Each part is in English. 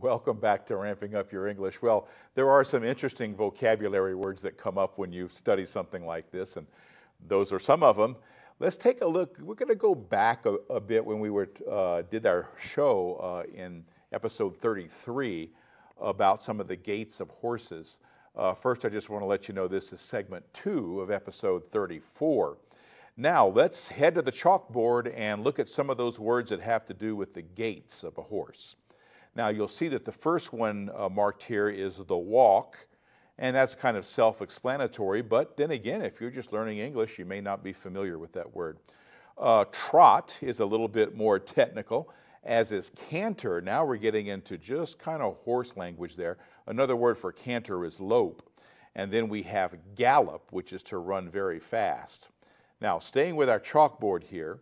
Welcome back to Ramping Up Your English. Well, there are some interesting vocabulary words that come up when you study something like this, and those are some of them. Let's take a look. We're going to go back a, a bit when we were uh, did our show uh, in episode 33 about some of the gaits of horses. Uh, first, I just want to let you know this is segment two of episode 34. Now, let's head to the chalkboard and look at some of those words that have to do with the gaits of a horse. Now you'll see that the first one uh, marked here is the walk, and that's kind of self-explanatory, but then again, if you're just learning English, you may not be familiar with that word. Uh, trot is a little bit more technical, as is canter. Now we're getting into just kind of horse language there. Another word for canter is lope. And then we have gallop, which is to run very fast. Now, staying with our chalkboard here,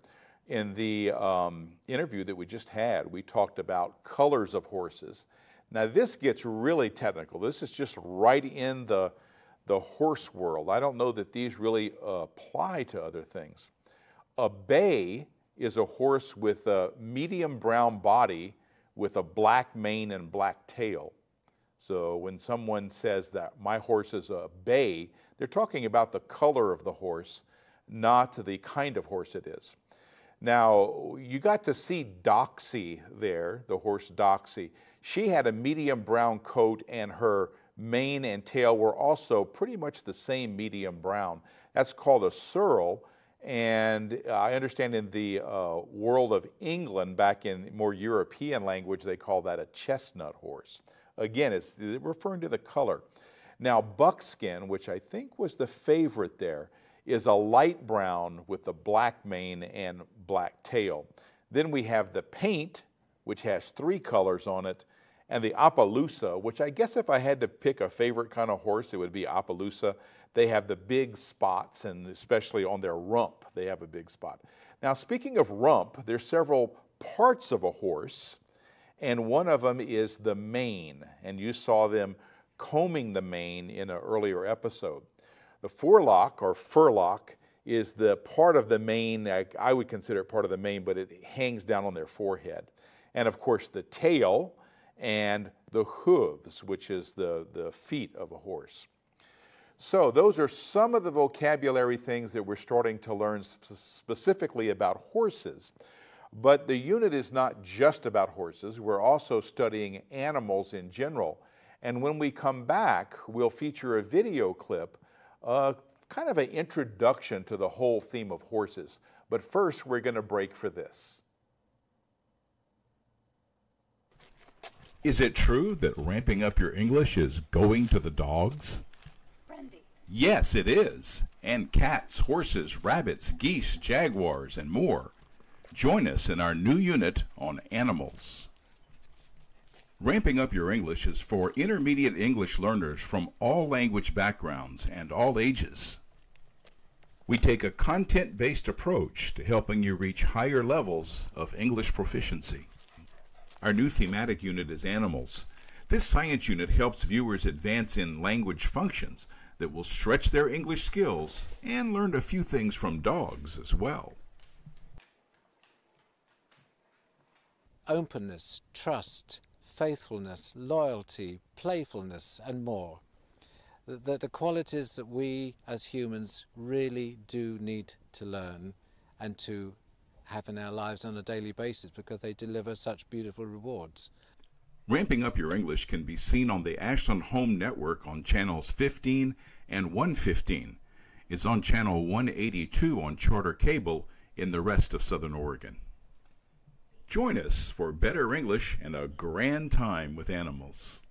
in the um, interview that we just had, we talked about colors of horses. Now this gets really technical. This is just right in the, the horse world. I don't know that these really apply to other things. A bay is a horse with a medium brown body with a black mane and black tail. So when someone says that my horse is a bay, they're talking about the color of the horse, not the kind of horse it is. Now, you got to see Doxy there, the horse Doxy. She had a medium brown coat and her mane and tail were also pretty much the same medium brown. That's called a sorrel. And I understand in the uh, world of England, back in more European language, they call that a chestnut horse. Again, it's referring to the color. Now, buckskin, which I think was the favorite there, is a light brown with a black mane and black tail. Then we have the paint, which has three colors on it, and the Appaloosa, which I guess if I had to pick a favorite kind of horse, it would be Appaloosa. They have the big spots, and especially on their rump, they have a big spot. Now, speaking of rump, there's several parts of a horse, and one of them is the mane, and you saw them combing the mane in an earlier episode. The forelock or furlock is the part of the mane, I, would consider it part of the mane, but it hangs down on their forehead. And of course, the tail and the hooves, which is the, the feet of a horse. So those are some of the vocabulary things that we're starting to learn specifically about horses. But the unit is not just about horses. We're also studying animals in general. And when we come back, we'll feature a video clip uh, kind of an introduction to the whole theme of horses. But first, we're going to break for this. Is it true that ramping up your English is going to the dogs? Brandy. Yes, it is. And cats, horses, rabbits, geese, jaguars, and more. Join us in our new unit on animals. Ramping Up Your English is for intermediate English learners from all language backgrounds and all ages. We take a content-based approach to helping you reach higher levels of English proficiency. Our new thematic unit is animals. This science unit helps viewers advance in language functions that will stretch their English skills and learn a few things from dogs as well. Openness, trust, faithfulness, loyalty, playfulness, and more. That the qualities that we as humans really do need to learn and to have in our lives on a daily basis because they deliver such beautiful rewards. Ramping Up Your English can be seen on the Ashland Home Network on channels 15 and 115. It's on channel 182 on Charter Cable in the rest of Southern Oregon. Join us for better English and a grand time with animals.